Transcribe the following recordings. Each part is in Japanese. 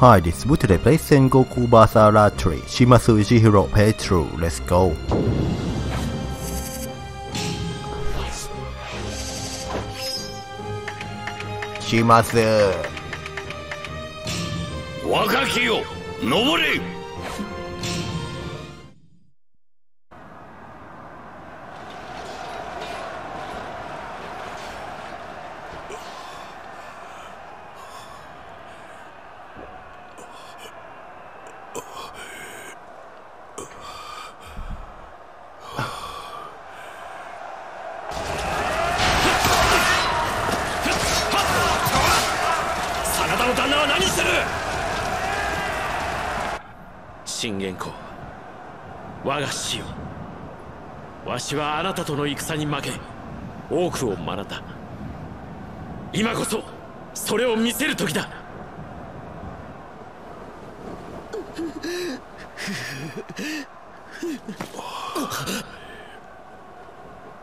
Hi, this is Today Play Sengoku Basara 3 Shimasu Ishihiro Playthrough. Let's go. Shimasu. 若きよ登れわしはあなたとの戦に負け多くを学んだ。今こそそれを見せる時だ。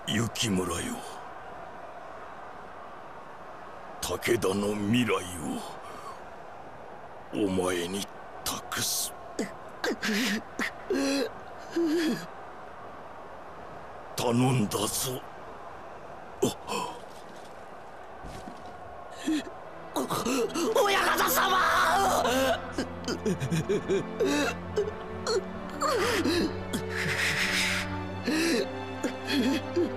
雪村よ。武田の未来をお前に託す。頼んだぞ。親方様全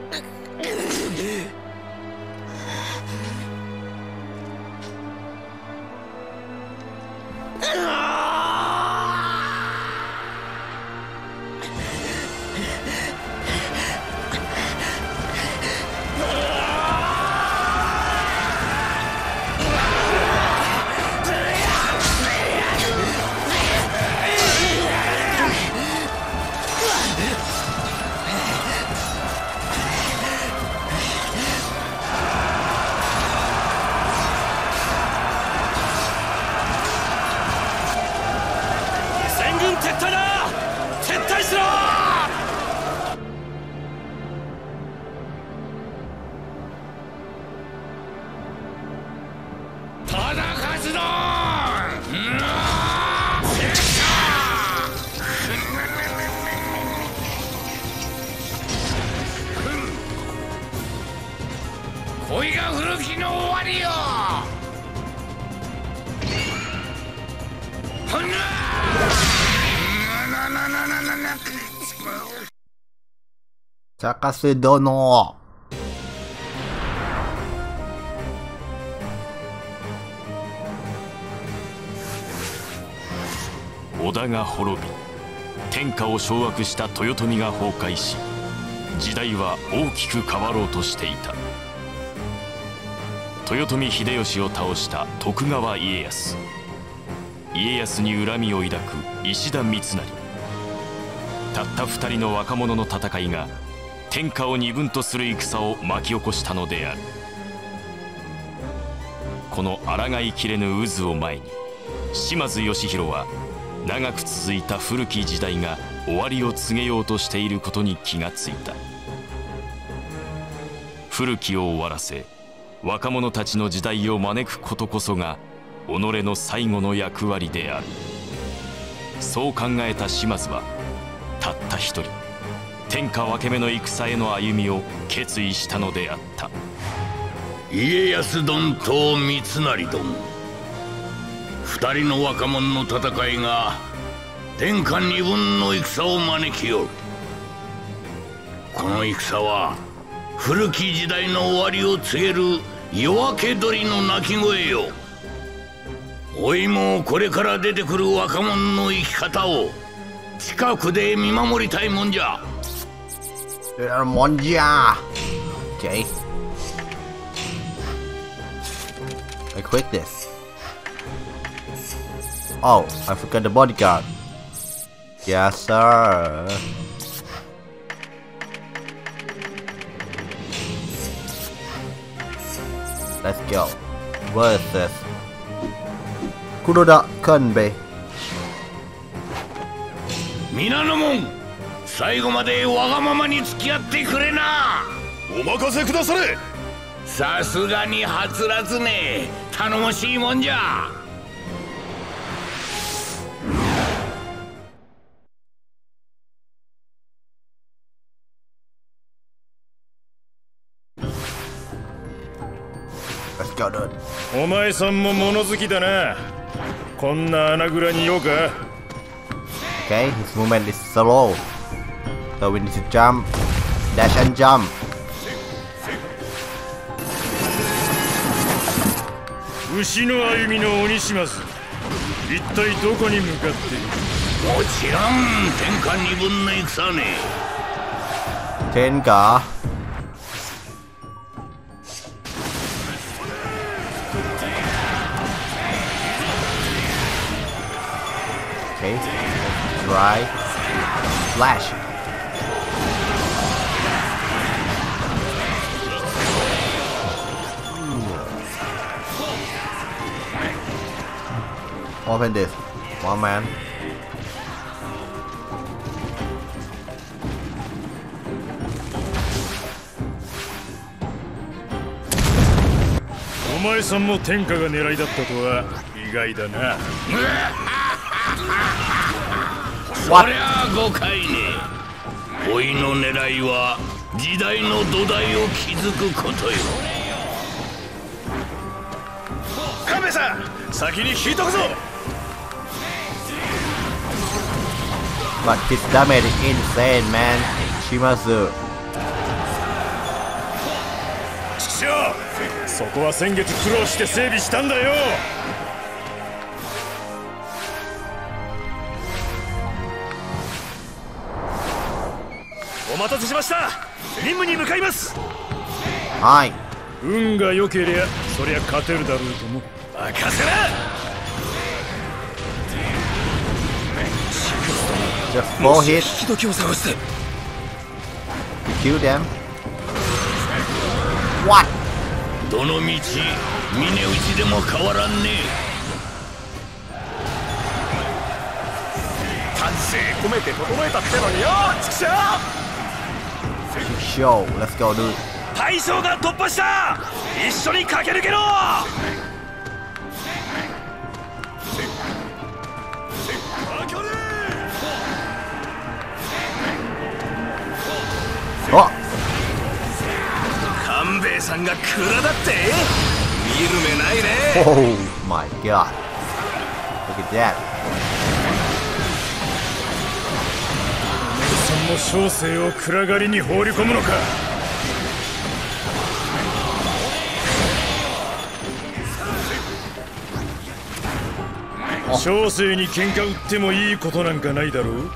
坂瀬殿。織田が滅び天下を掌握した豊臣が崩壊し時代は大きく変わろうとしていた。豊臣秀吉を倒した徳川家康。家康に恨みを抱く石田三成。たった二人の若者の戦いが天下を二分とする戦を巻き起こしたのである。この抗いきれぬ渦を前に島津義弘は長く続いた古き時代が終わりを告げようとしていることに気がついた。古きを終わらせ若者たちの時代を招くことこそが己の最後の役割である。そう考えた島津はたった一人天下分け目の戦への歩みを決意したのであった。家康殿と三成殿。二人の若者の戦いが天下二分の戦を招きよる。この戦は古き時代の終わりを告げる夜明け鳥の鳴き声よ。おいもこれから出てくる若者の生き方を近くで見守りたいもんじゃ。Monja! Okay. I quit this. Oh, I forgot the bodyguard. Yes, sir. Let's go. What is this? Kuroda Kanbei. Minanomon! 最後までわがままに付き合ってくれな。お任せくだされ。さすがにはつらつね。頼もしいもんじゃ。お前さんも物好きだな。こんな穴蔵にようか。Okay, his movement is slow. So we need to jump, dash and jump. 牛の歩みの鬼島津一体どこに向かってもちろん天下二分の戦ね Tenka. Okay, try flash. Open this. One man. お前さんも天下が狙いだったとは意外だなそりゃあ誤解ねおいの狙いは時代の土台を築くことよ亀さん先に引いとくぞ But his damage is insane, man. Shimazu. そこは先月苦労して整備したんだよお待たせしました任務に向かいます Hi. 運が良けりゃそりゃ勝てるだろうとも任せな Just four hits. 引き時を探して Kill them. What? どの道峰打ちでも変わらんね丹精込めて整えたってのによ畜生 Show. Let's go, dude. 大将が突破した一緒に駆け抜けろさんが蔵だって？見る目ないね oh my god. Look at that. さんも小生を暗がりに放り込むのか？Oh. 小生に喧嘩売ってもいいことなんかないだろう？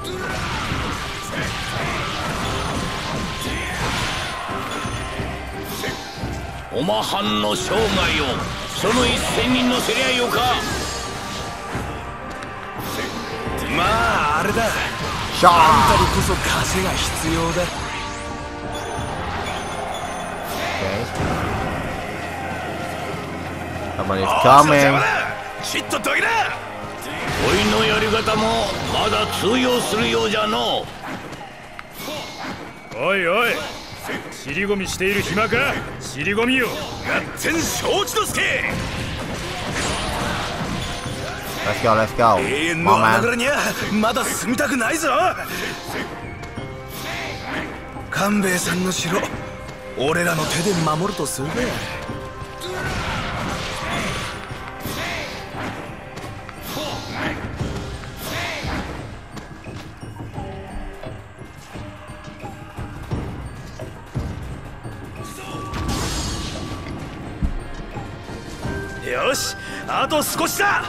おまはんの生涯をその一戦に乗せりゃよかまああれだ Shot. にこそ風が必要だ Okay. Somebody's coming. きっとどきだおいのやり方もまだ通用するようじゃのおいおい尻込みしている暇か？尻込みよがってん承知の助 Let's go, let's go. 永遠の穴 man. 蔵にはまだ住みたくないぞ勘兵衛さんの城俺らの手で守るとするべよしあと少しだ。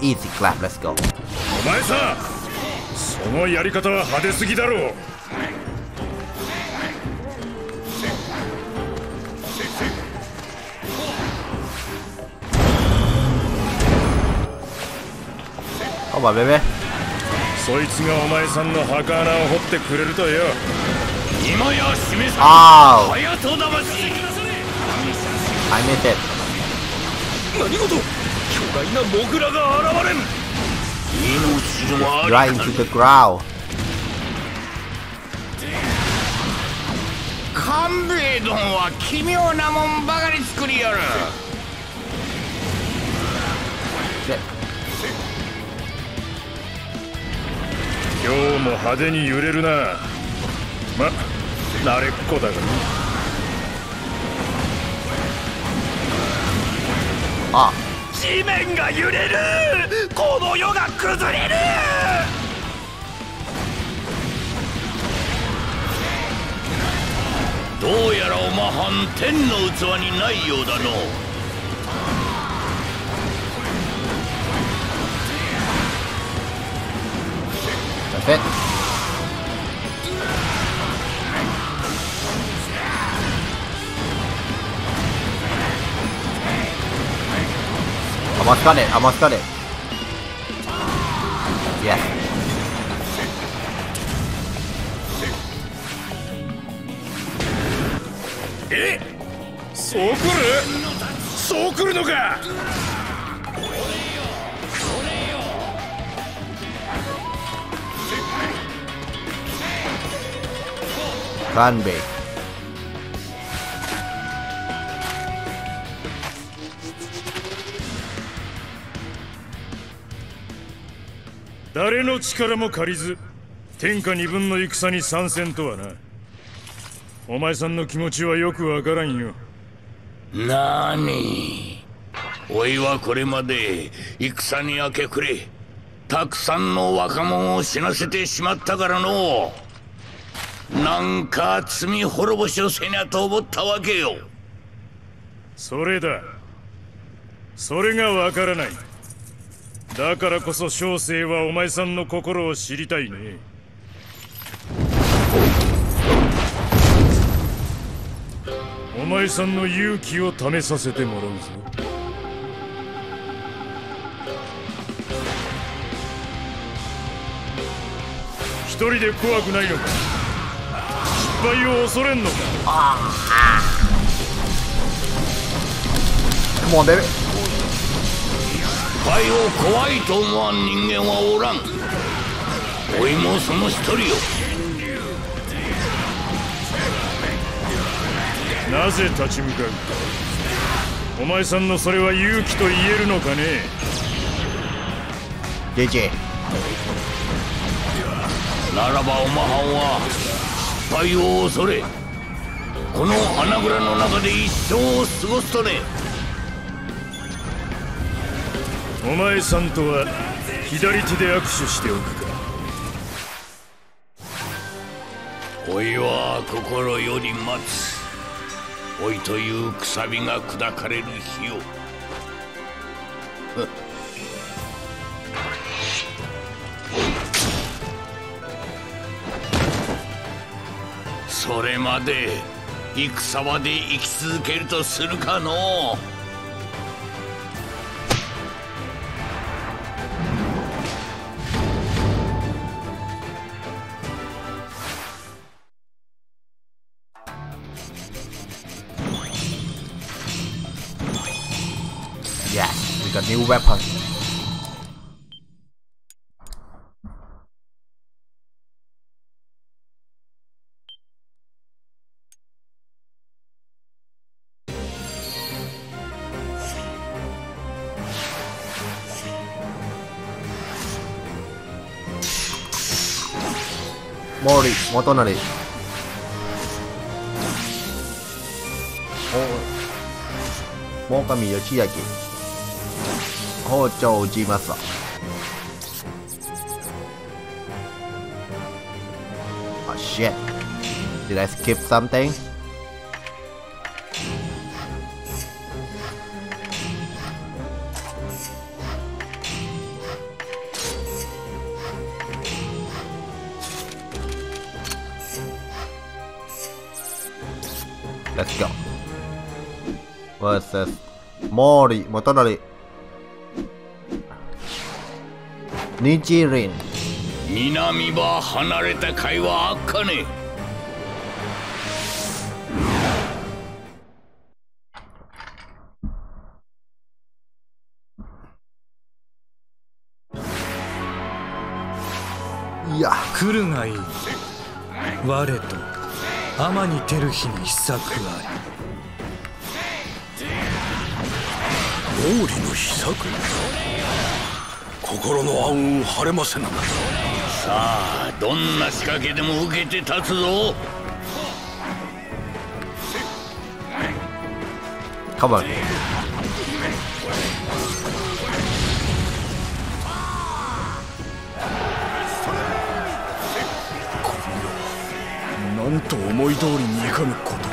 Easy clap, let's go. お前さそのやり方は派手すぎだろ。う Come on, baby. そいつがお前さんの墓穴を掘ってくれるとよ今や示さ Ow! 隼人魂 I missed it. 何事？巨大なモグラが現れん命のあ Right into the ground. 官兵衛殿は奇妙なもんばかり作りよる今日も派手に揺れるな。ま慣れっこだがあ。地面が揺れる。この世が崩れる。どうやらおまはん天の器にないようだのだって余ったね余ったね。Yes えそう来る？そう来るのか？勘弁誰の力も借りず天下二分の戦に参戦とはなお前さんの気持ちはよくわからんよなーにおいはこれまで戦に明け暮れたくさんの若者を死なせてしまったからのなんか罪滅ぼしをせにゃと思ったわけよ。それだ。それがわからない。だからこそ小生はお前さんの心を知りたいね。お前さんの勇気を試させてもらうぞ。一人で怖くないのか？敗を恐れんのか？もうデビ敗を怖いと思わん人間はおらん。おいもその一人よ。なぜ立ち向かう？お前さんのそれは勇気と言えるのかね？JJ ならばおまはんは失敗を恐れこの花蔵の中で一生を過ごすとね。お前さんとは左手で握手しておくか。おいは心より待つ。おいというくさびが砕かれる日をそれまで戦場で生き続けるとするかのう。Yes we got new weapon 元成おう猛神義明。包丁を打ちますわあっしゃ Did I skip something? Versus 毛利元就日輪南ば離れた会はあっかねいや来るがいい。我と天に照日に秘策あ毛利の秘策。心の暗雲晴れませぬなさあどんな仕掛けでも受けて立つぞ。Come on. りなんと思い通りにいかぬこと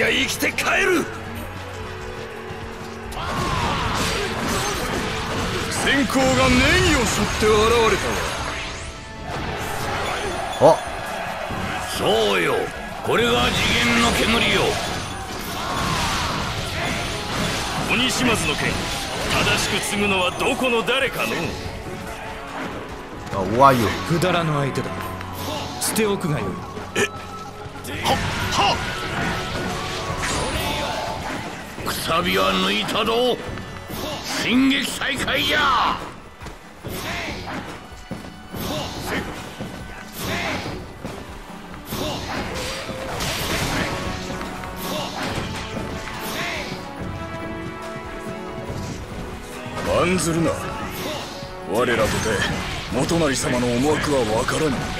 必ずや生きて帰る。先行がネギを背負って現れたわ。Oh, そうよ。これが次元の煙よ。鬼島津の剣。正しく継ぐのはどこの誰かの。oh, who are you? くだらぬ相手だ。捨ておくがよいくさびは抜いたぞ。進撃再開じゃ。案ずるな。我らとて元成様の思惑は分からぬ。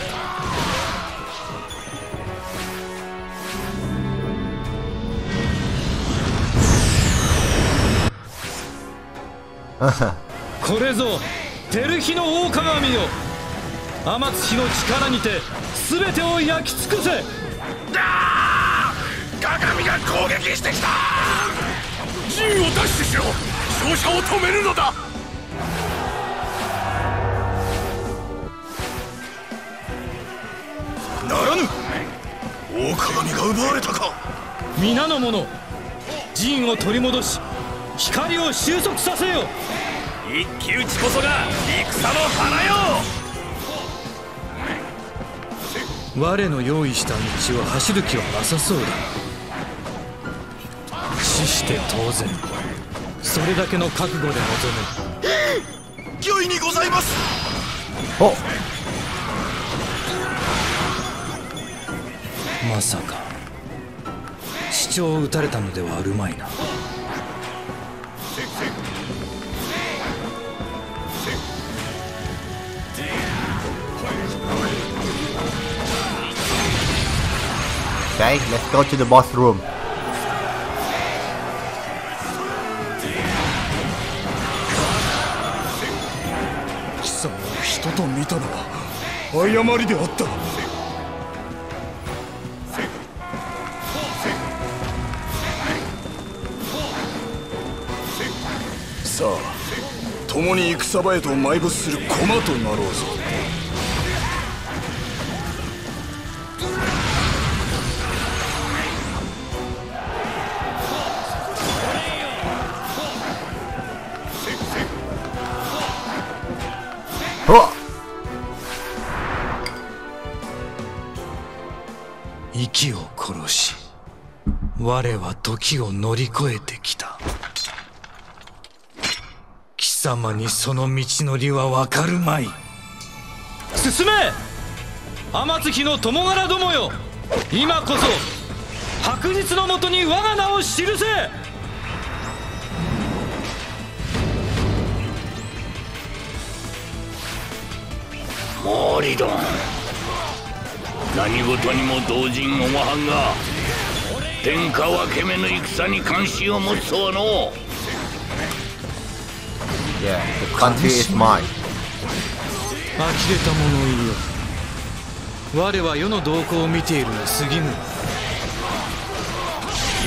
これぞ照日の大鏡よ。天津日の力にて全てを焼き尽くせ。鏡が攻撃してきた！陣を奪取しろ勝者を止めるのだ！ならぬ！大鏡が奪われたか！皆の者陣を取り戻し光を収束させよ一騎打ちこそが戦の花よ。我の用意した道を走る気はなさそうだ。死して当然。それだけの覚悟で臨御意にございます。Oh, むまさか。市長を撃たれたのではあるまいな okay, let's go to the boss room. さあ共に戦場へと埋没する駒となろうぞ我は時を乗り越えてきた。貴様にその道のりはわかるまい。進め!天津日の友柄どもよ。今こそ白日のもとに我が名を記せ!毛利殿。何事にも動じんおまはんが天下分け目の戦に関心を持つとはの yeah, the country is mine. 呆れた者いるよ。我は世の動向を見ているに過ぎぬ。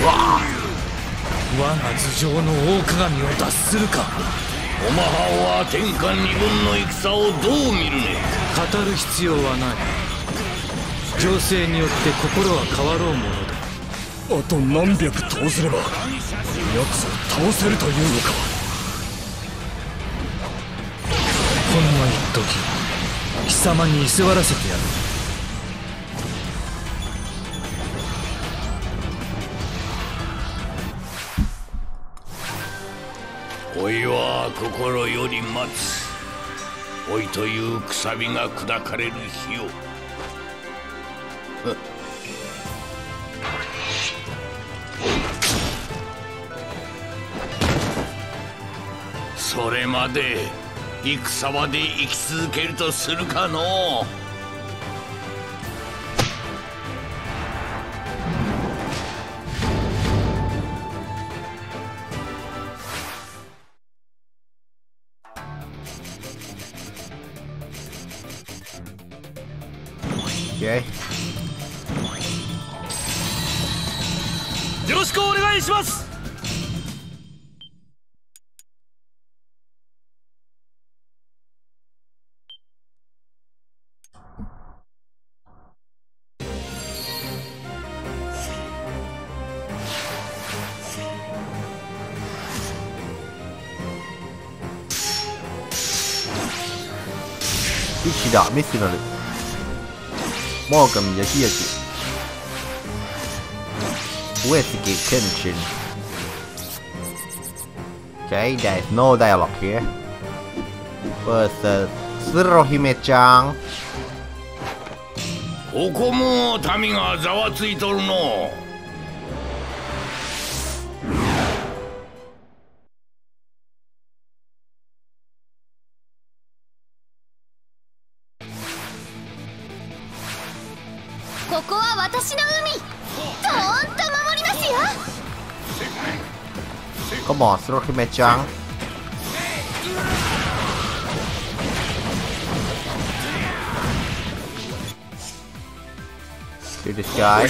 我が頭上の大鏡を脱するか。おまはんは天下二分の戦をどう見るね。語る必要はない。情勢によって心は変わろうものだあと何百通すれば奴を倒せるというのか。ほんの一時貴様に居座らせてやる。老いは心より待つ。老いというくさびが砕かれる日を。それまで戦場で生き続けるとするかのう。メスなる。モーガンヤキヤキスキーケンチン OK there's no dialogue スロヒメちゃん。ここも民がざわついとるの。Come on, Tsuruhime-chan. To this guy.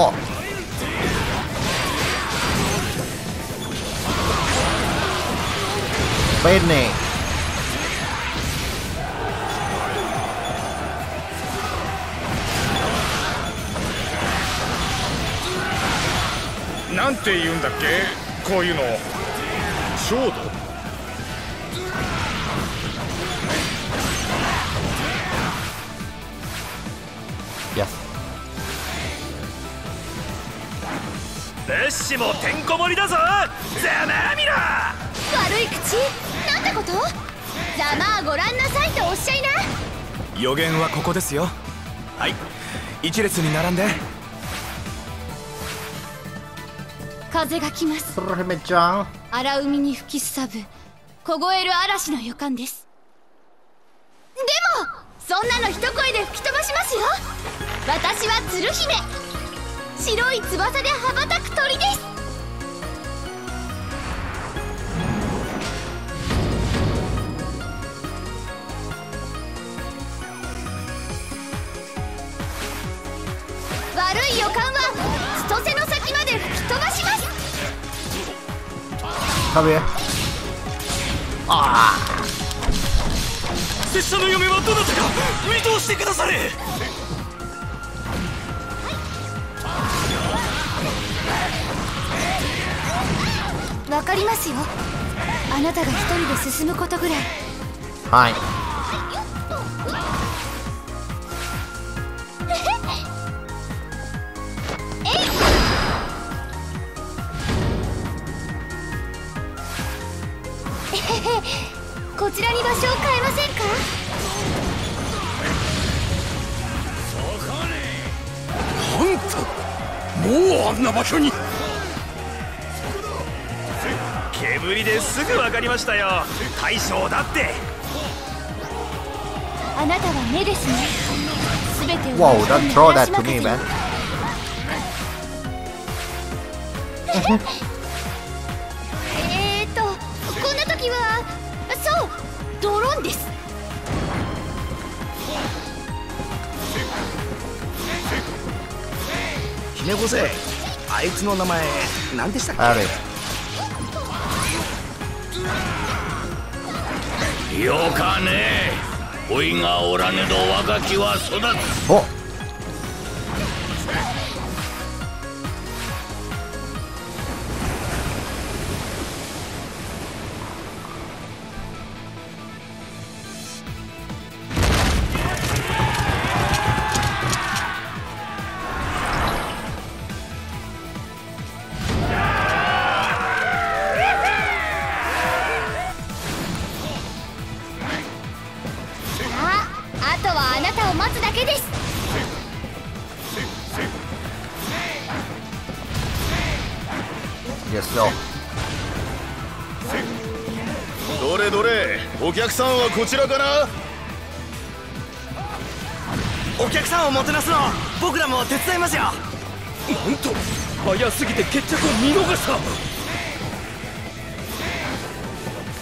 Oh. Bene. て言うんだっけ？こういうの。焦土 Yes. 物資もてんこ盛りだぞ！ざまあみろ！悪い口？なんてこと？ざまあご覧なさいとおっしゃいな。予言はここですよ。はい。一列に並んで風が来ます Tsuruhime-chan. 荒海に吹きすさぶ凍える嵐の予感ですわかりますよ。あなたが一人で進むことぐらい。Hi. こちらに場所を変えませんか？なんともうあんな場所に煙ですぐ分かりましたよ。大将だって。あなたは目ですね。すべてを私 don't に throw. えーっとこんな時はそうドローンです。姫御せあいつの名前何でしたっけ？よかね。おいがおらぬど若きは育つ。お「こちらかな？お客さんをもてなすの僕らも手伝いますよ。なんと早すぎて決着を見逃した。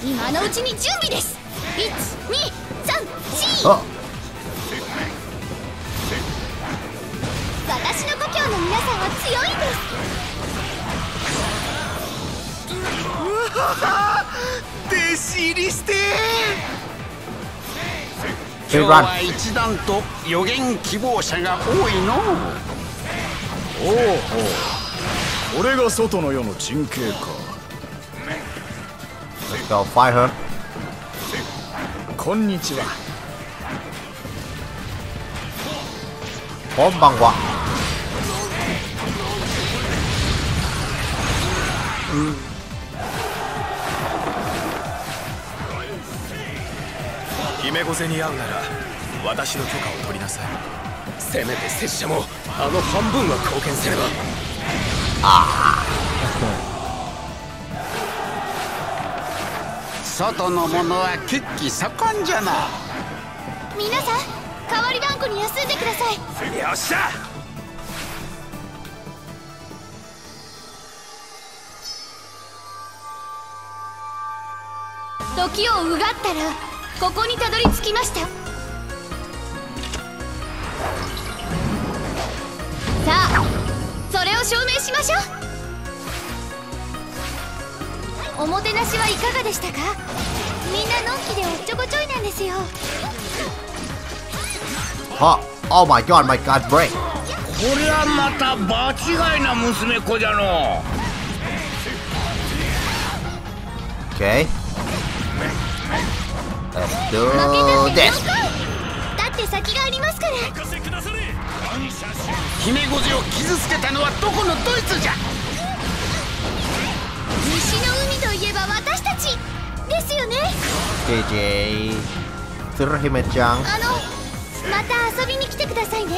今のうちに準備です。123 4あ一段と予言希望者が多いの？おうおう。これが外の世の陣形か。Let's go fight her. こんにちは。こんばん。は姫御前に会うなら私の許可を取りなさい。せめて拙者もあの半分は貢献せねば。外の者は血気盛んじゃな。皆さん代わりばんこに休んでください。よっしゃ。時をうがったらここにたどり着きましたさあそれを証明しましょう。おもてなしはいかがでしたか？みんなのんきでおっちょこちょいなんですよ。は Oh my god my god break. こりゃまた場違いな娘子じゃの。Okay. Let's do this. だって先がありますから姫御前を傷つけたのはどこのドイツじゃ？西の海といえば私たちですよね。JJ ちゃん。あのまた遊びに来てくださいね。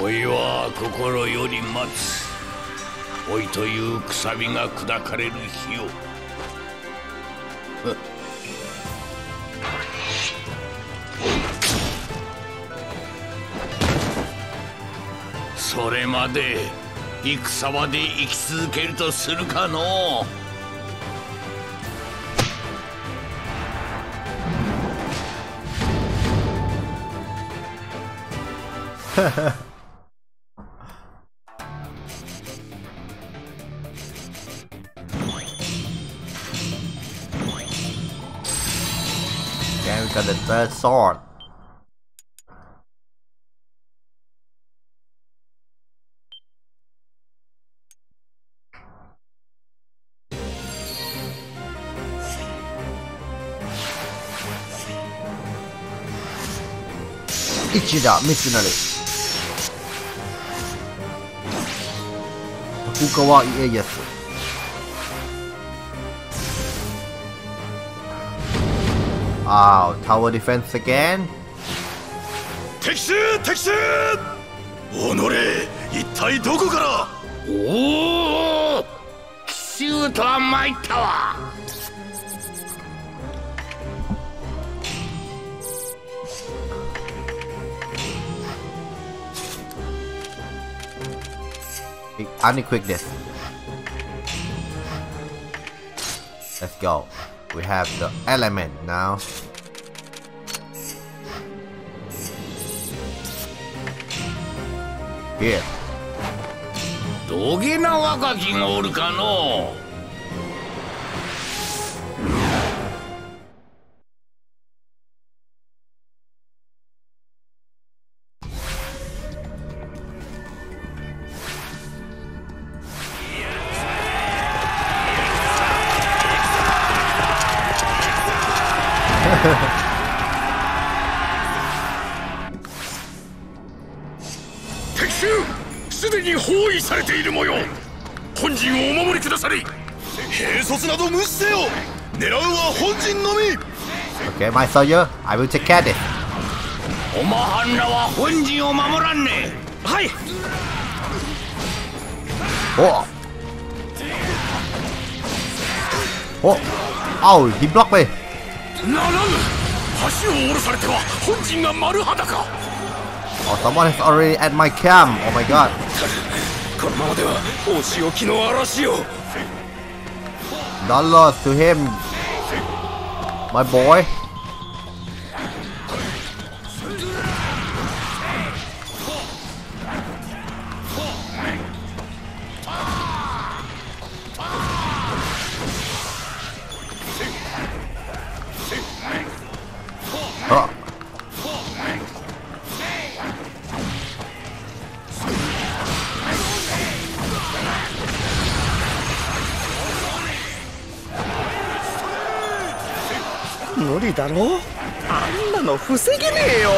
おいは心より待つ。おいというくさびが砕かれる日をそれまで戦場で生き続けるとするかのう Okay we got the third sword 一打三つなる。徳川家康。Oh, tower defense again? 敵襲敵襲。己一体どこから？おお奇襲とは参ったわ I need quickness. Let's go. We have the element now. Here. どげな若きがおるかのう狙うは本陣のみ Okay, my soldier, I will take care of this. おまはんらは本陣を守らんねはい Oh. Oh. Ow, he blocked me. ならぬ橋を下ろされては本陣が丸裸 Oh, someone is already at my camp. Oh my god. このままではお仕置きの嵐よ Don't lose to him. My boy. 理だろあんなの防げねえよ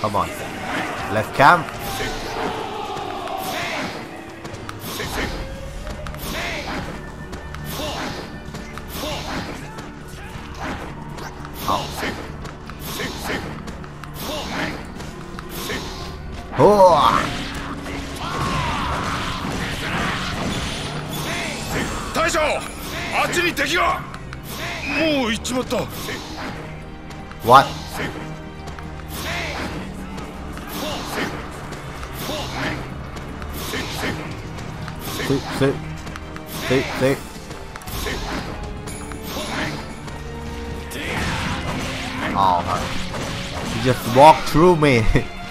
Come on. Left camp. Oh. 大将あっちに敵が もう行っちまった What? See, see, see, see. Oh, he just walked through me.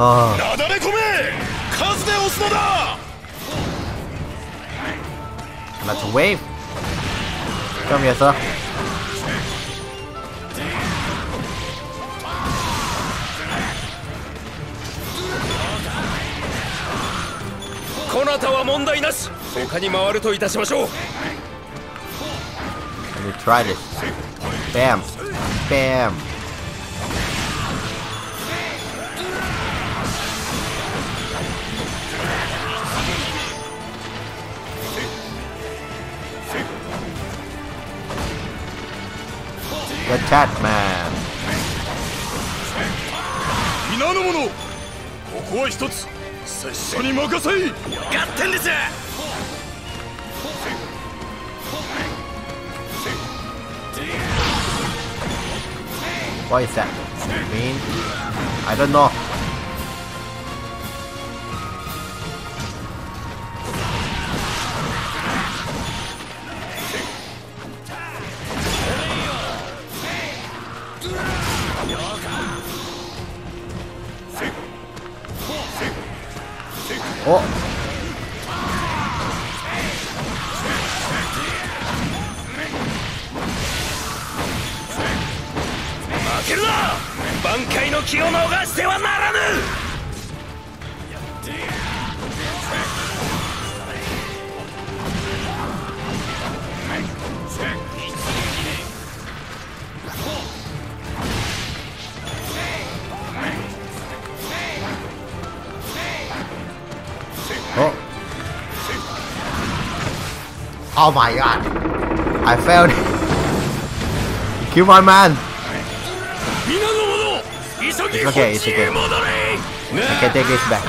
あなだれ込め数で押すのだ a wave. Come here, sir. こなたは問題なし他に回るといたしましょう Let me try this. Bam. Bam. The Chat Man. 皆の者ここは一つ拙者に任せい合点です What is that? Mean? I don't know. Oh my god. I failed. Kill my man. It's okay, it's okay. I can take this back.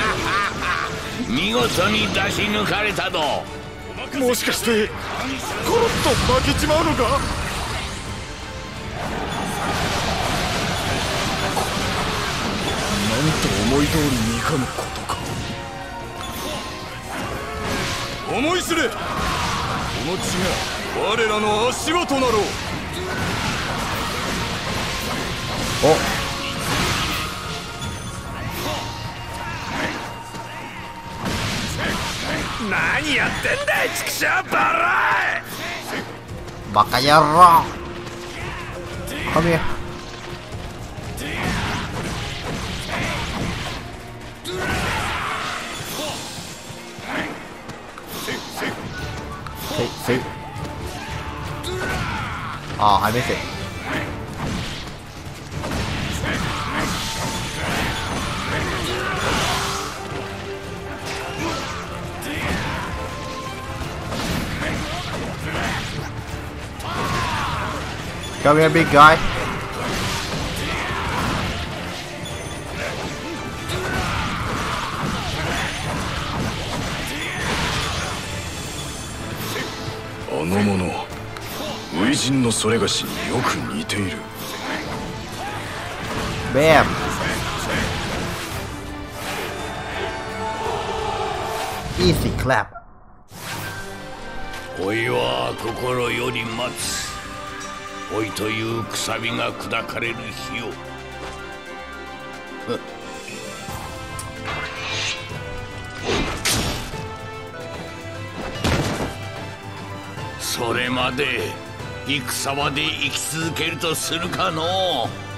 見事に出し抜かれたぞもしかしてコロッと負けちまうのかなんと思い通りにいかぬことか思い知れこの地が我らの足場となろう。お。何やってんだい畜生バラバカ野郎。Come here เฮ้ยอ๋อให้ไม่เสร็จก็ ah, Come here, big guy. 初陣のそれがしによく似ている Bam. Easy clap. おいは心より待つおいというくさびが砕かれる日を それまで戦まで生き続けるとするかのう。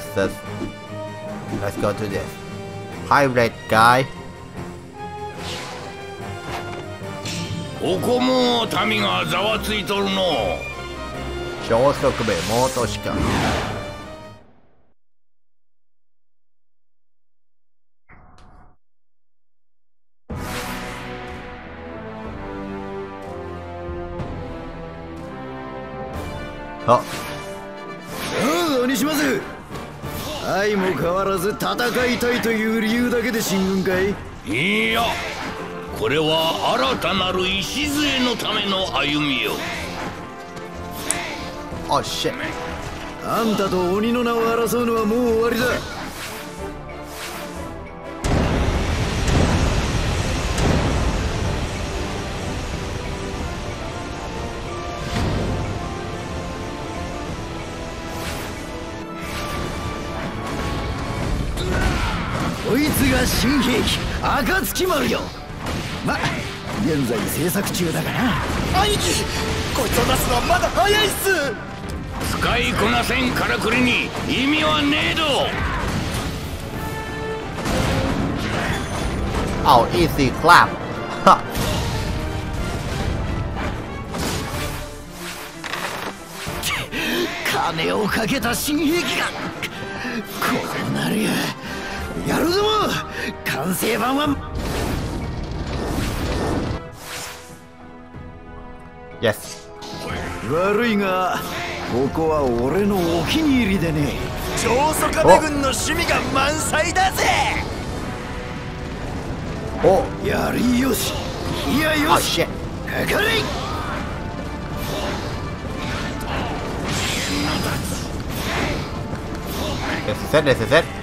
Versus let's go to this hybrid guy ここも民がざわついとるの超速兵モートシカあも変わらず戦いたいという理由だけで進軍かい？いやこれは新たなる礎のための歩みよ。Oh shit あんたと鬼の名を争うのはもう終わりだ新兵器暁丸よ。ま現在制作中だがな。兄貴こいつを出すのはまだ早いっす。使いこなせんからくりに意味はねえど。Oh easy clap. は 金をかけた新兵器がこうなるややるぞ!完成版は! Yes. 悪いがここは俺のお気に入りでね。長宗我部軍の趣味が満載だぜ!お。やりよし。いやよ Oh しかかれ This is it, this is it. つ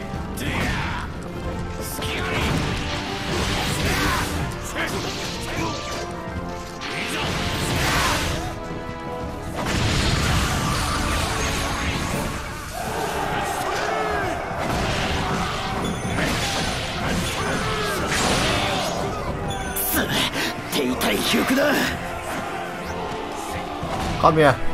Come here.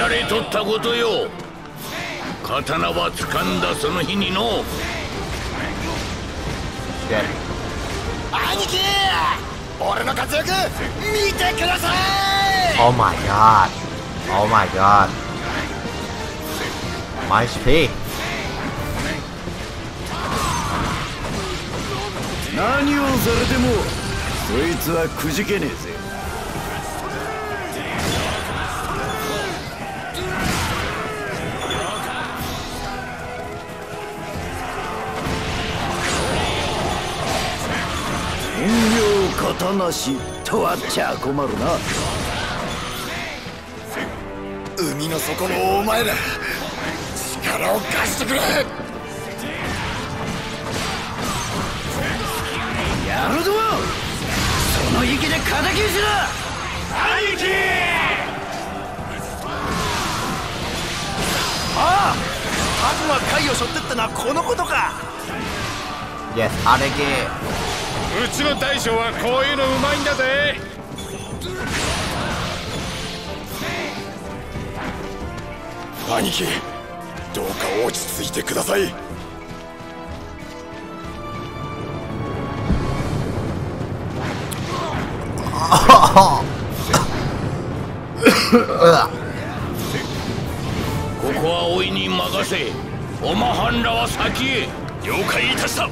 られとったことよ刀は掴んだその日にの Shit. 兄貴俺の活躍見てください Oh my god. Oh my god. My HP. 何をされてもそいつはくじけねえぜ。本業刀なしとはっちゃ困るな。海の底のお前ら力を貸してくれ。やるぞ。その息で敵討ちだ。兄貴。ああ悪魔貝を背負ってったのはこのことか。Yes, Aneki. うちの大将はこういうのうまいんだぜ。兄貴どうか落ち着いてくださいはあここはおいに任せ。おまはんらは先へ。了解いたした。行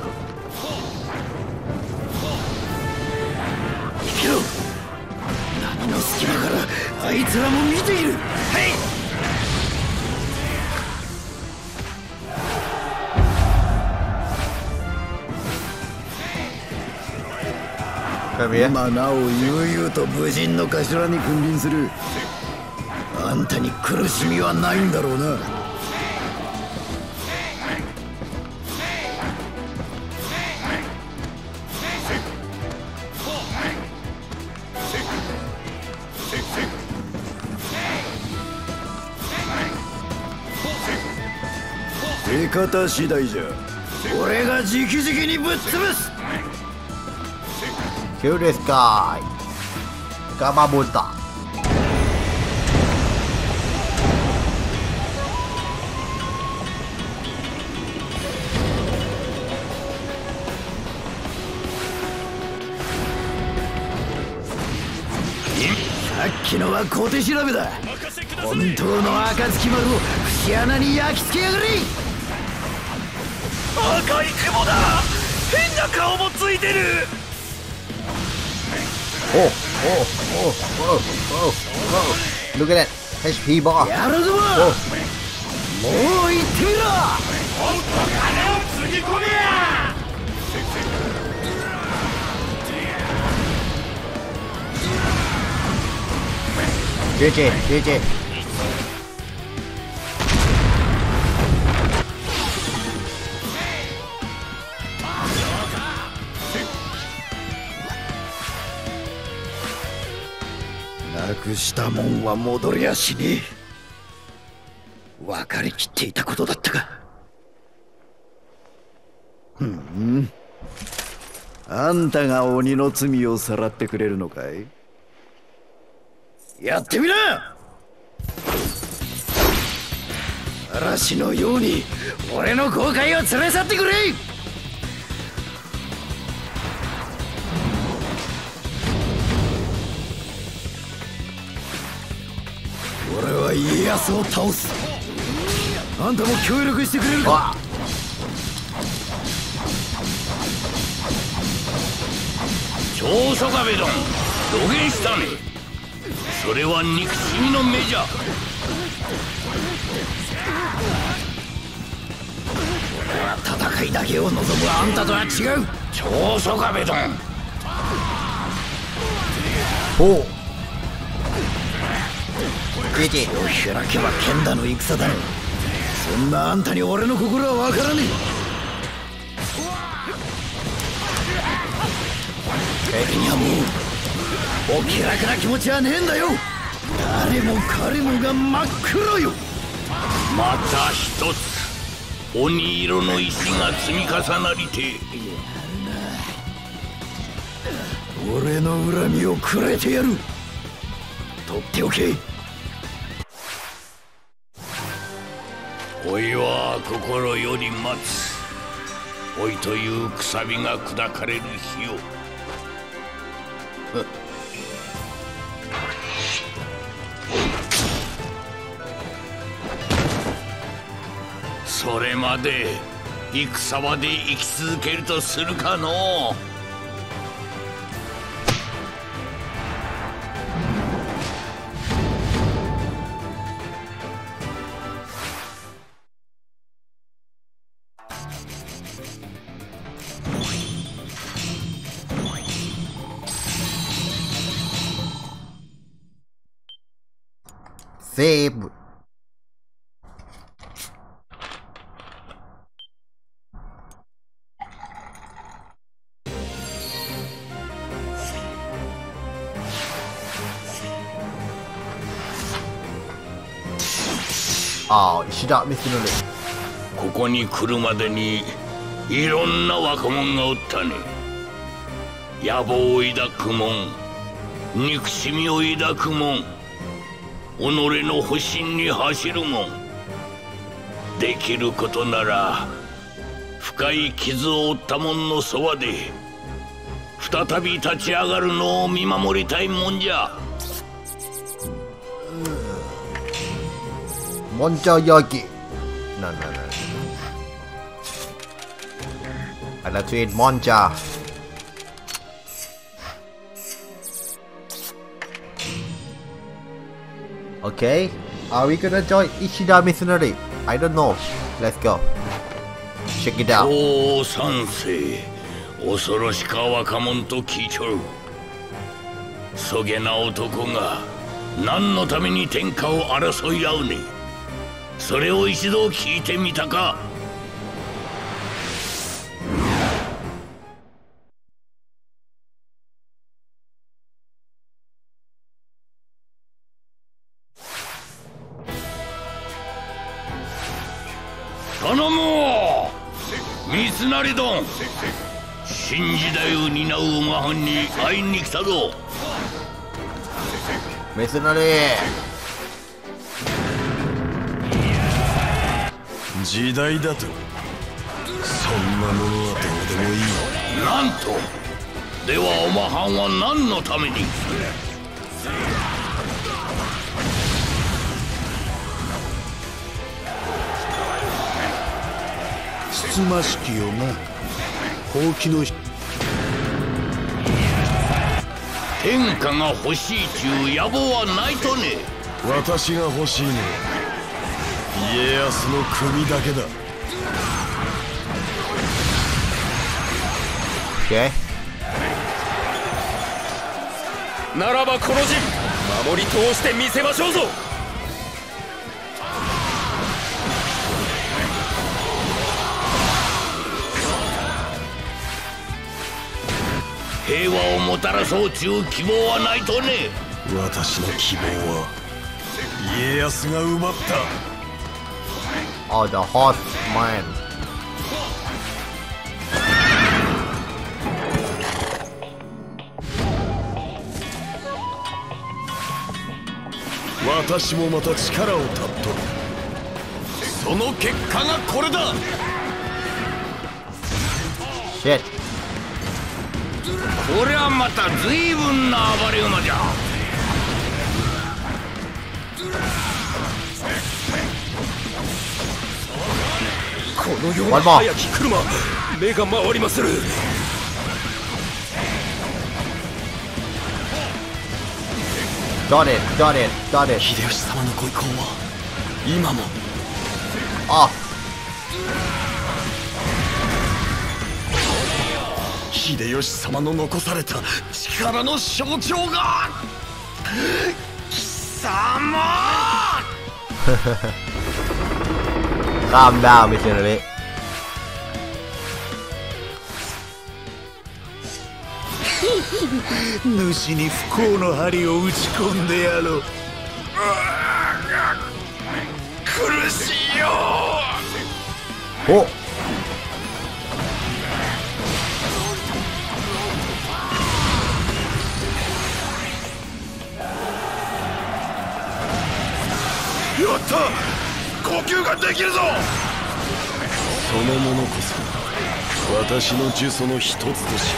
けろ。波の隙間からあいつらも見ている。はい。今なお悠々と武人の頭に君臨する。あんたに苦しみはないんだろうな。出方次第じゃ。俺が直々にぶっ潰す Kill this guy. Gamabunta. さっきのは小手調べだ。本当の暁丸を節穴に焼き付けやがれ。赤い雲だ。変な顔もついてる Oh, oh, oh, oh, oh, oh. Look at that. HP bar. Oh. もう行ってみろ GG, GG. くしたもんは戻りやしねえ。分かりきっていたことだったかふん。あんたが鬼の罪をさらってくれるのかい？やってみな嵐のように俺の後悔を連れ去ってくれ！俺は家康を倒す。あんたも協力してくれるか？長宗我部殿土下したね。それは憎しみの目じゃ。戦いだけを望む。あんたとは違う。長宗我部殿 Oh. GG. を開けば剣だの戦だの。そんなあんたに俺の心は分からねえ。敵にはもうお気楽な気持ちはねえんだよ。誰も彼もが真っ黒よ。また一つ鬼色の石が積み重なりて。俺の恨みをくれてやる取っておけ。おいは心より待つ。おいというくさびが砕かれる日を。それまで戦場で生き続けるとするかのう。セーブ。ああ石田三つここに来るまでにいろんな若者がおったね。野望を抱くもん憎しみを抱くもん。己の保身に走るもん。できることなら深い傷を負った者のそばで再び立ち上がるのを見守りたいもんじゃ。もんじゃ焼きなんなんなん ada tweet monja. Okay, are we gonna join Ishida Missionary? I don't know. Let's go. Check it out. おお三世恐ろしか若者と聞いちょるそげな男が何のために天下を争い合うねそれを一度聞いてみたかう三成殿新時代を担う馬藩に会いに来たぞ。Missionary! 時代だと。そんなものはどうでもいい。なんと。ではおまはんは何のために？つつましきよなほうきの天下が欲しいちゅう野望はないとね。私が欲しいのは家康の首だけだ。Okay. ならばこの陣守り通してみせましょうぞ平和をもたらそうちゅう希望はないとね私の希望は家康が奪った Oh, the horseman. 私もまた力をたっとるその結果がこれだ Shit. こりゃまた随分な暴れ馬じゃこのような.早き車目が回りまする it, got it. 秀吉様のご意向は今も秀吉様の残された力の象徴が貴様 Calm down, missionary. 主に不幸の針を打ち込んでやろう苦しいよ Oh. った。呼吸ができるぞ。そのものこそ私の呪詛の一つとし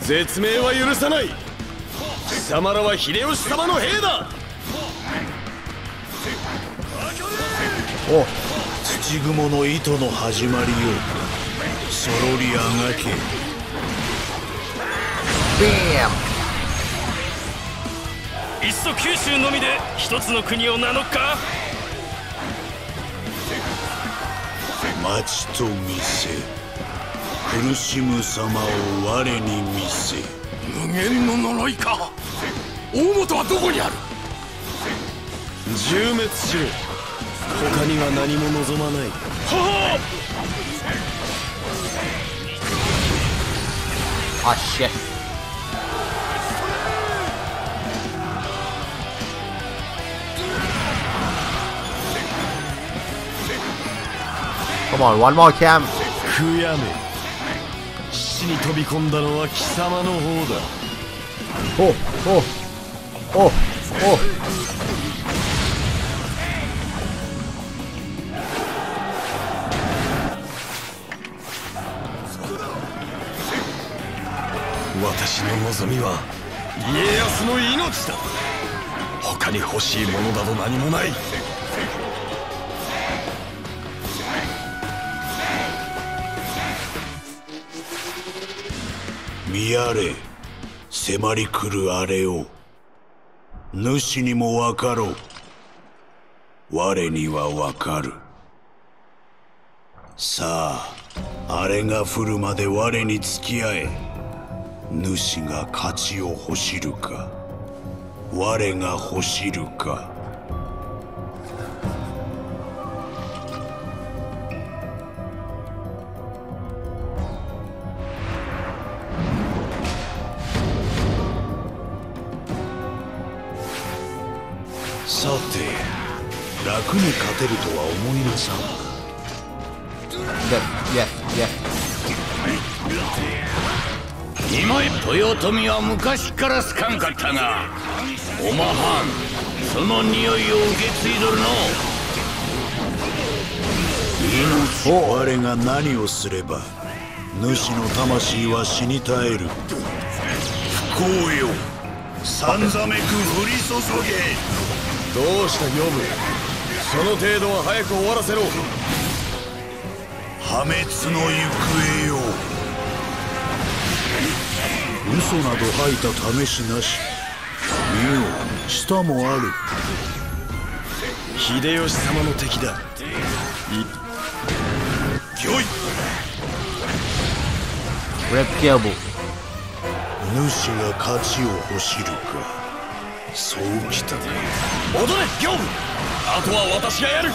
絶命は許さない。貴様らは秀吉様の兵だ。お土雲の糸の始まりよ。そろりあがけ!いっそ九州のみで一つの国を名乗っか。町と店苦しむ様を我に見せ。無限の呪いか。大本はどこにある？銃滅しろ他には何も望まないは Oh on, one more camp. 悔やめ死に飛び込んだのは貴様の方だ Oh, oh, oh, oh. 私望みは家康の命だ。他に欲しいものなど何もない。見やれ迫り来るあれを主にもわかろう。我にはわかる。さああれが降るまで我に付き合え。主が勝ちを欲しるか我が欲しるかさて楽に勝てるとは思いなさん Yes, yes, yes. 今豊臣は昔から好かんかったがおまはんその匂いを受け継いどるの。我が何をすれば主の魂は死に絶える。不幸よ。さんざめく降り注げ。どうした業務？その程度は早く終わらせろ。破滅の行方よ嘘など吐いた試しなし。見よ舌もある。秀吉様の敵だ。御意 Rip Cable. 主が勝ちを欲しるか。そうきた。か戻れ業務あとは私がやる。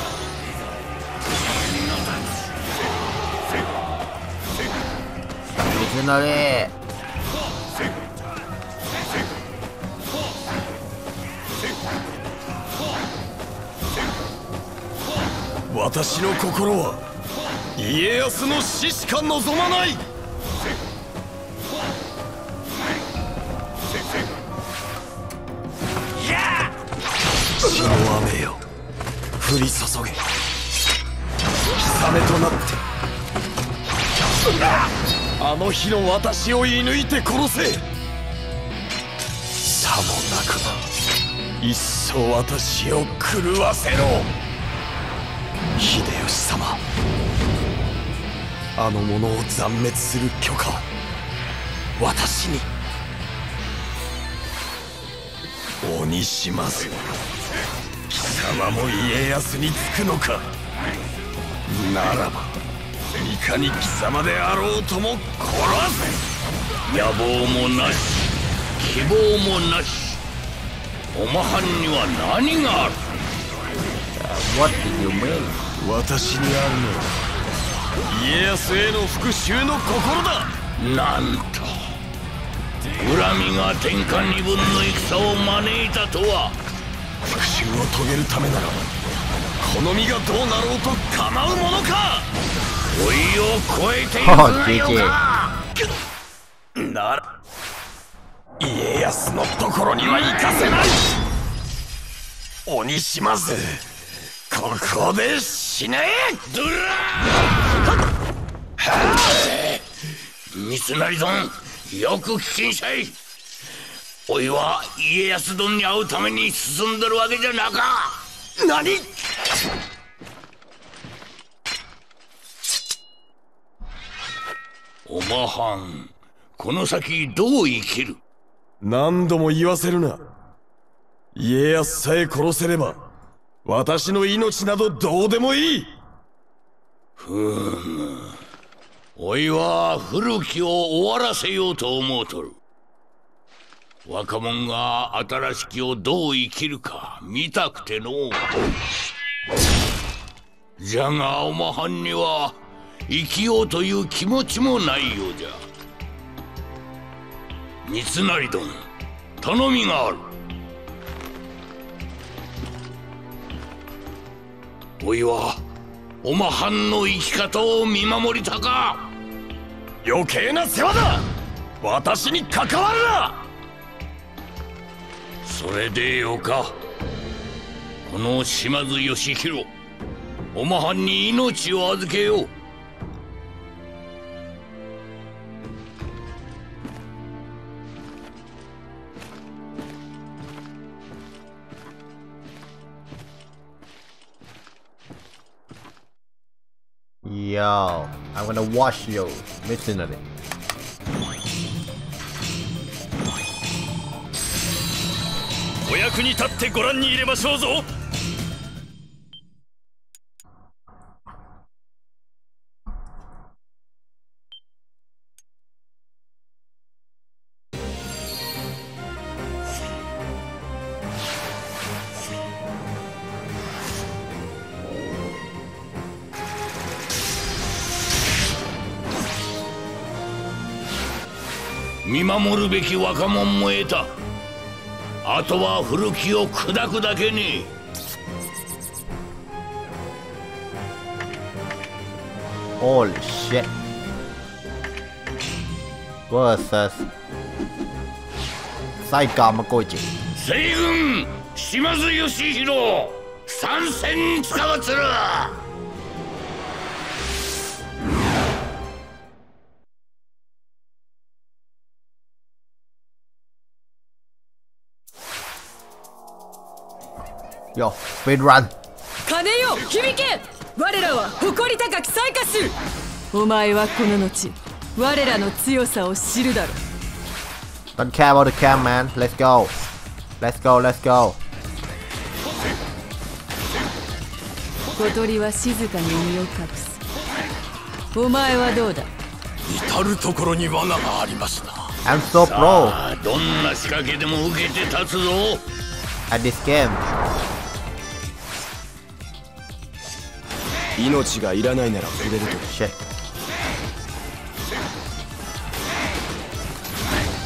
Visionary. 私の心は家康の死しか望まない。血の雨よ降り注げ雨となっ！てあの日の私を射抜いて殺せ。さもなくばいっそ私を狂わせろ。秀吉様。あの者を残滅する許可。私に。鬼島津。貴様も家康につくのか。ならば。いかに貴様であろうとも殺せ。野望もなし希望もなし。おまはんには何がある？Mean? 私にあるのは。家康への復讐の心だ。なんと恨みが天下二分の戦を招いたとは。復讐を遂げるためならこの身がどうなろうと構うものか老いを超えていく Oh, がよ GG. かな。ら家康のところには行かせない。鬼島津ここで死ねドラ。三成殿よく聞きんしゃい。おいは家康殿に会うために進んでるわけじゃなか。何？おまはんこの先どう生きる？何度も言わせるな。家康さえ殺せれば私の命などどうでもいい。ふむ。おいは古きを終わらせようと思うとる。若者が新しきをどう生きるか見たくてのじゃがおまはんには生きようという気持ちもないようじゃ。三成殿頼みがある。おいはおまはんの生き方を見守りたか。余計な世話だ。私に関わるな。それでよか。この島津義弘おまはんに命を預けよう Yo, I'm gonna wash you. Missionary. お役に立ってご覧に入れましょうぞ守るべき若者も得たあとは古きを砕くだけに Holy shit. Versus 埼玉コイチ。西軍島津義弘参戦に使わつる Yo, speed run. 金よ響け我らは誇り高き最下衆お前はこの後我らの強さを知るだろう Don't care about the camp, man. Let's go. Let's go, let's go. 小鳥は静かに身を隠すお前はどうだ？至る所に罠がありますな I'm so さ pro あどんな仕掛けでも受けて立つぞ at this game. 命がいらないなら触れると Shit.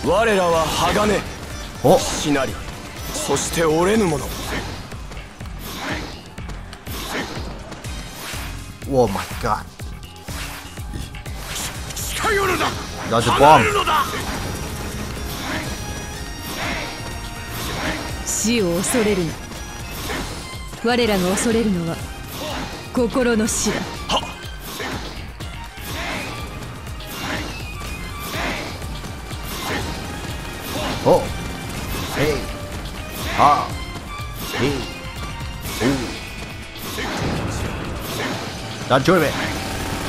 我らは鋼。お。しなり。そして折れぬもの。Oh my god. 近寄るな。Dodge a 離れるだ。死を恐れるな。我らが恐れるのは心の知ら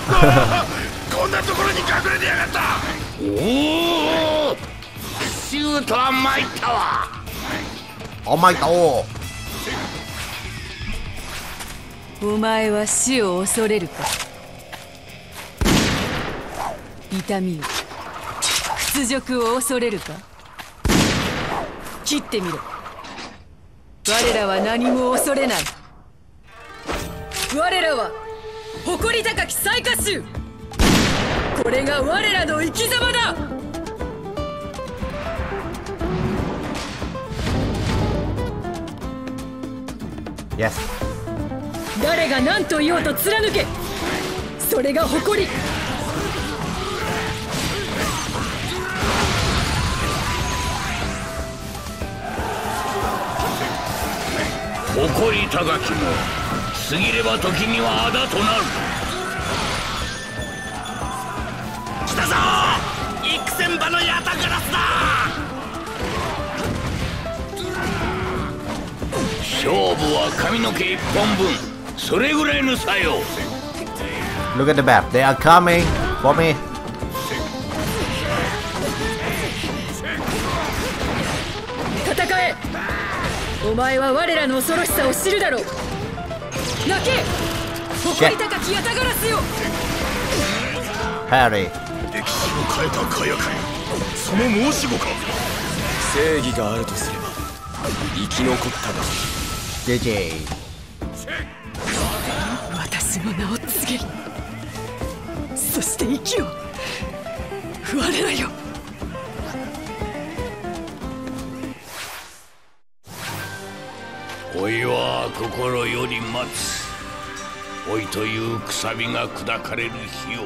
はこんなところに隠れてやった。おおシュートはまいっおお前は死を恐れるか。痛みを屈辱を恐れるか。切ってみろ。我らは何も恐れない。我らは誇り高き最下衆これが我らの生き様だ。Yes. 誰が何と言おうと貫け。それが誇り。誇り高きも過ぎれば時にはあだとなる。来たぞ！幾千羽のヤタガラスだ！勝負は髪の毛一本分。それぐらいの作用 Look at the map. They are coming for me. 戦えお前は我らの恐ろしさを知るだろう泣け誇り高きヤタガラスよ Harry. 歴史を変えた火薬その申し子か正義があるとすれば生き残ったが JJ. 私の名を告げそして生きろ我らよ。おいは心より待つ。おいというくさびが砕かれる日を。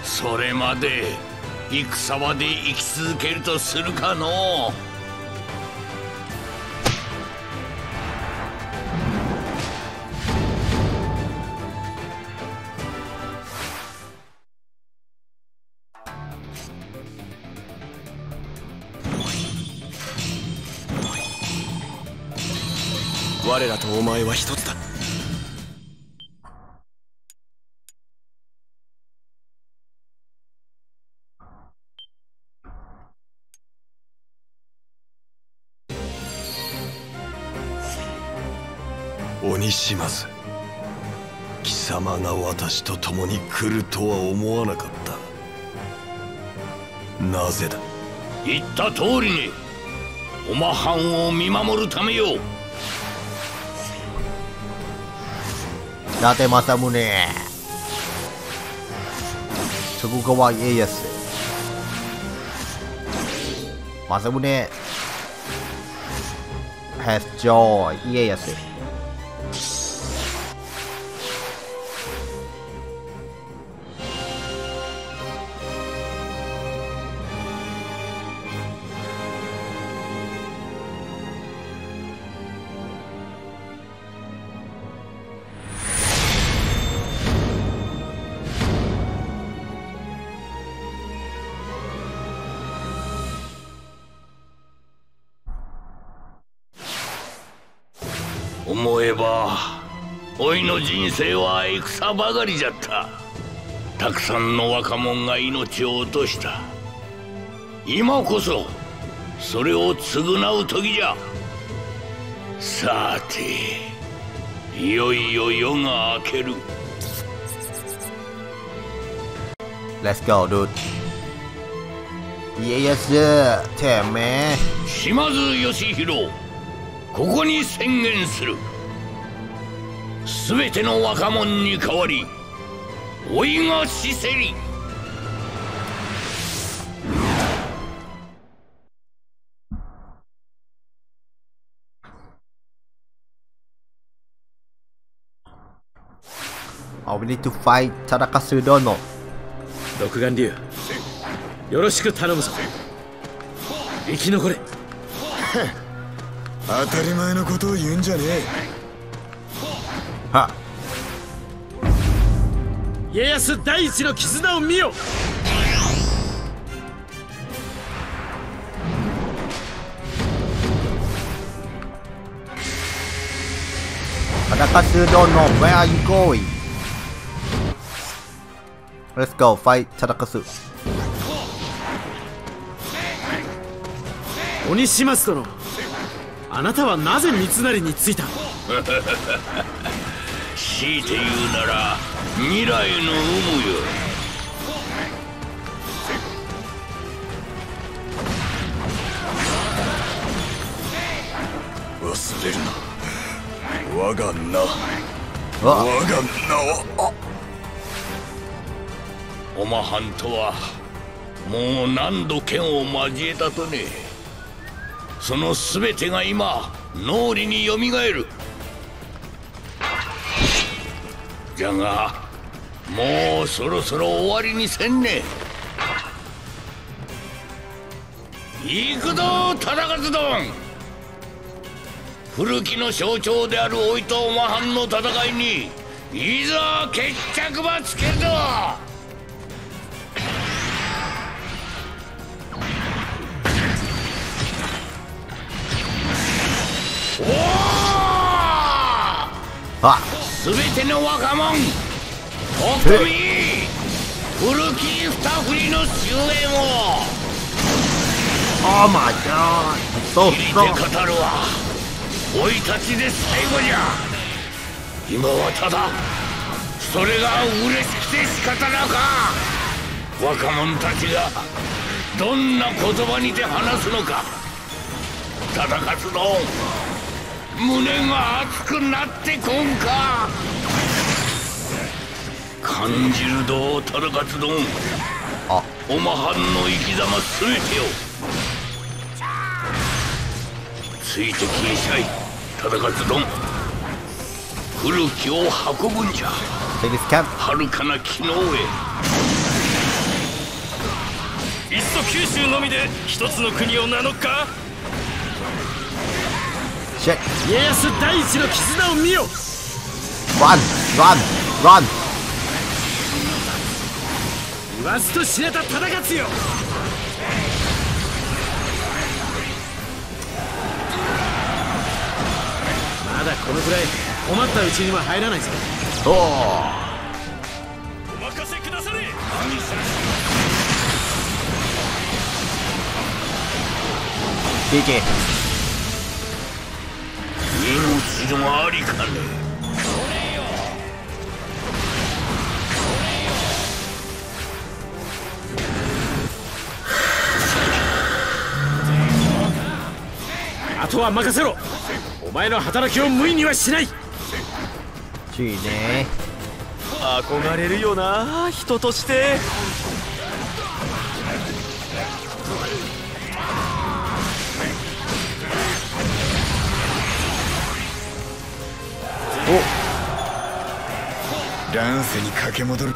それまで戦場で生き続けるとするかのう。します。貴様が私とに来るとは思わなかった。なぜだ？言った通りにオマハンを見守るためよ。伊達政宗徳川家生は戦ばかりじゃったたくさんの若者が命を落とした今こそそれを償う時じゃさていよいよ夜が明ける Let's go, dude. Ieyasu. てめえ。島津義弘ここに宣言する全ての若者に代わり老いが死せり。Oh, we need to fight Tadakasu Dono. 独眼竜よろしく頼むぞ。生き残れ。当たり前のことを言うんじゃねは。家康第一の絆を見よ。田中修道の Where are you going?Let's go fight 田中修鬼島津殿あなたはなぜ三成についた？強いて言うなら未来の有無よ。忘れるな。我が名。わ。我が名はおまはんとはもう何度剣を交えたとね。その全てが今脳裏によみがえるじゃがもうそろそろ終わりにせんね。行くぞ忠勝殿古きの象徴であるおいとおま藩の戦いにいざ決着ばつけるぞ。おおあすべての若者国民古き二振りの終焉を。Oh my god so 語るわ生い立ちで最後じゃ。今はただそれが嬉しくて仕方なか。若者たちがどんな言葉にて話すのか。ただ勝つの胸が熱くなってこんか。感じるどただ勝つどんあ。おまはんの生き様すべてよついてきんしゃい戦つどん古きを運ぶんじゃ。camp 遥かな木の上いっそ九州のみで一つの国を名乗っか家康第一の絆を見よ。Run run run. 言わずと知れた忠勝よ。まだこのくらい困ったうちには入らないぞ。Oh. お任せくだされ。GG 命のありかね。あとは任せろ。お前の働きを無意にはしない。Gee ね。憧れるよな人として乱世に駆け戻る。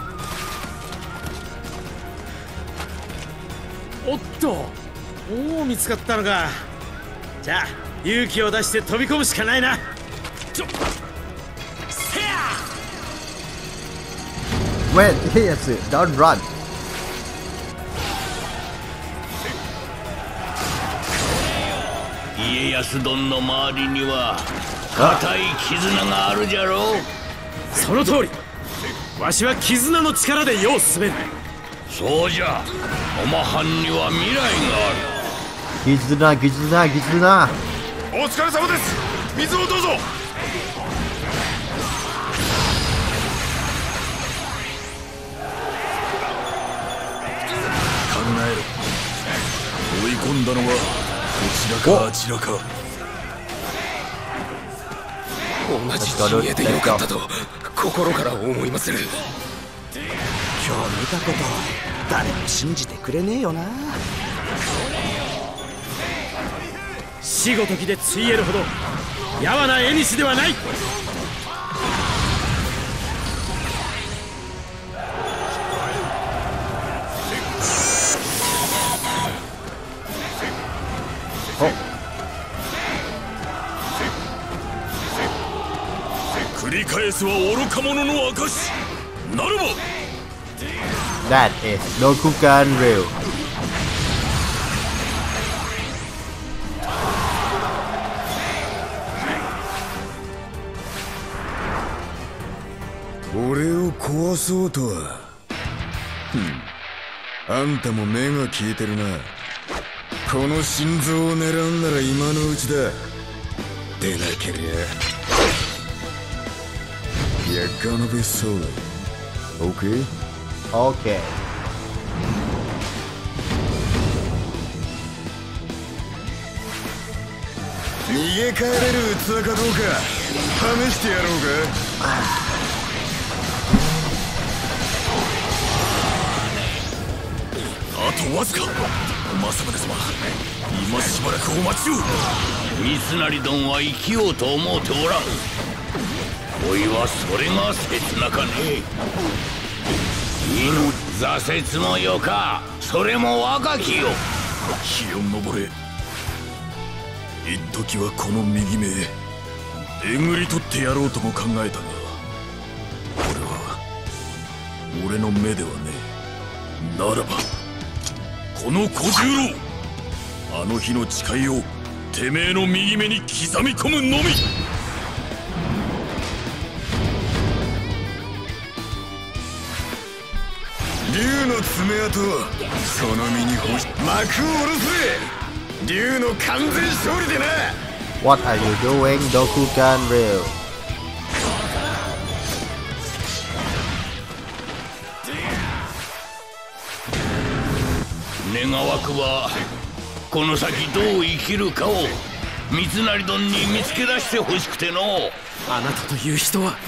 おっと。もう見つかったのか。じゃあ勇気を出して飛び込むしかないな。ちょ。wait 家康 don't run. 家康殿の周りには固い絆があるじゃろう。その通り。わしは絆の力で世を進める。そうじゃ。おまはんには未来がある。絆絆絆お疲れ様です。水をどうぞ。考えろ。追い込んだのはこちらかあちらか同じ陣営でよかったと心から思いまする。今日見たこと誰も信じてくれねえよな。死ごときでついえるほどやわな縁ではない繰り返すは愚か者の証ならば that is Dokugan Real 俺を壊そうとは。あんたも目が利いてるな。この心臓を狙うんなら今のうちだ。でなけりゃやっかの別荘 OK? okay. 逃げ帰れる器かどうか。試してやろうか。とわずか。政宗様今しばらくお待ちを。三成殿は生きようと思うておらんおいはそれが切なかねいの挫折もよか。それも若きよ。日を昇れ。一時はこの右目えぐり取ってやろうとも考えたがこれは俺の目ではねえ。ならばこの小十郎あの日の誓いをてめえの右目に刻み込むのみ。竜の爪痕その身に干し幕を下ろせ竜の完全勝利でな。What are you doing Dokugan Real 願わくばこの先どう生きるかを三成殿に見つけ出してほしくての。あなたという人は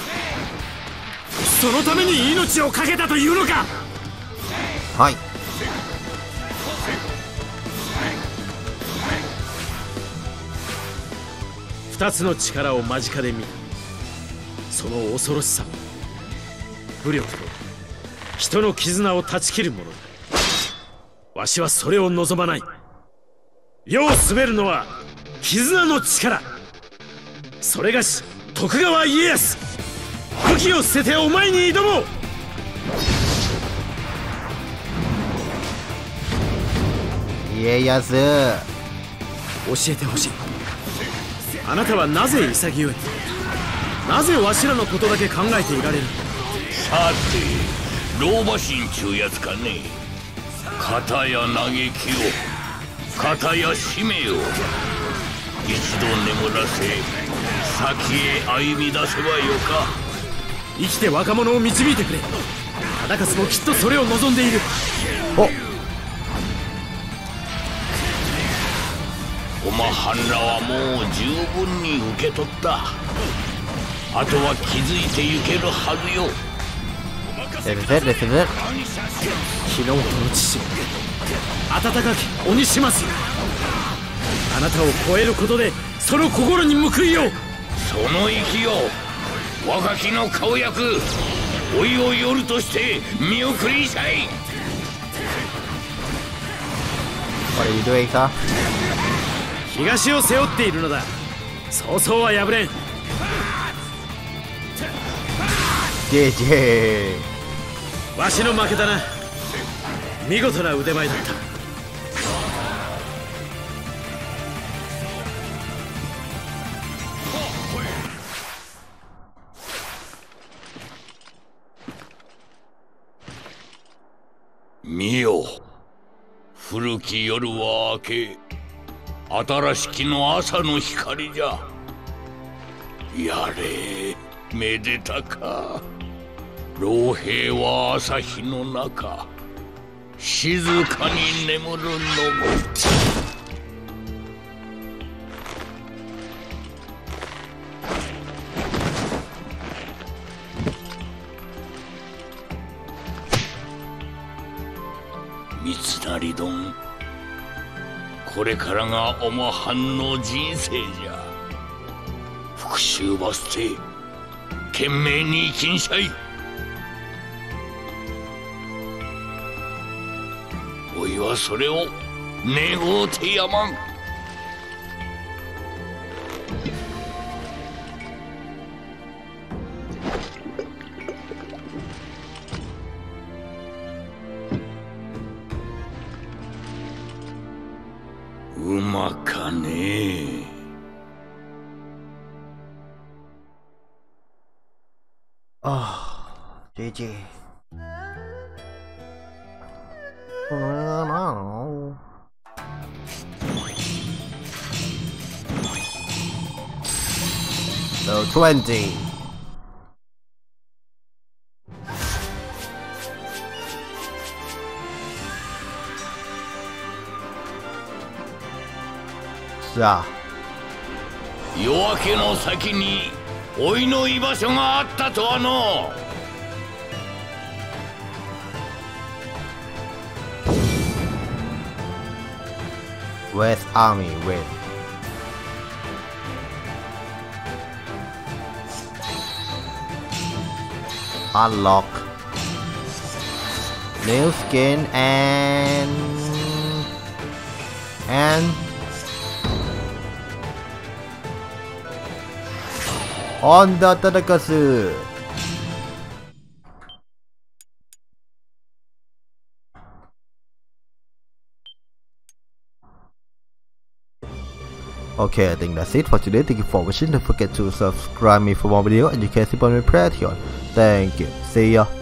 そのために命を懸けたというのかはい。つの力を間近で見たその恐ろしさ武力と人の絆を断ち切るものだ。わしはそれを望まない。世を滑るのは絆の力。それがし徳川家康。武器を捨ててお前に挑もう。家康。教えてほしい。あなたはなぜ潔い？なぜわしらのことだけ考えていられる？さて老婆心ちゅうやつかね？片や嘆きを片や使命を一度眠らせ先へ歩み出せばよか。生きて若者を導いてくれ。忠勝もきっとそれを望んでいる。おまはんらはもう十分に受け取った。あとは気づいてゆけるはずよ。This is it, this is it 日の本の父温かき鬼します。よあなたを超えることでその心に報いよう。その息よ若きの顔役老いを夜として見送りたい What are you doing, sir? 東を背負っているのだ。そうそうは破れん。GG わしの負けだな。見事な腕前だった。見よ。古き夜は明け。新しきの朝の光じゃ。やれめでたか。老兵は朝日の中。静かに眠るのも。からがおまはんの人生じゃ。復讐は捨て懸命に生きんしゃい。おいはそれを願うてやまん。So 20. 자, 夜明けの先においの居場所があったとはの West Army win unlock new skin and and on the Tadakasu Okay, I think that's it for today. Thank you for watching. Don't forget to subscribe me for more videos and you can see on my Patreon. Thank you. See ya.